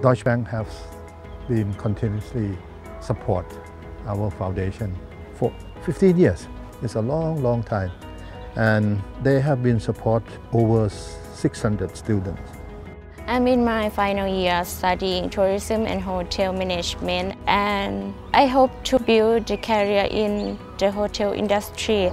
Deutsche Bank has been continuously support our foundation for 15 years. It's a long, long time. And they have been support over 600 students. I'm in my final year studying tourism and hotel management and I hope to build a career in the hotel industry.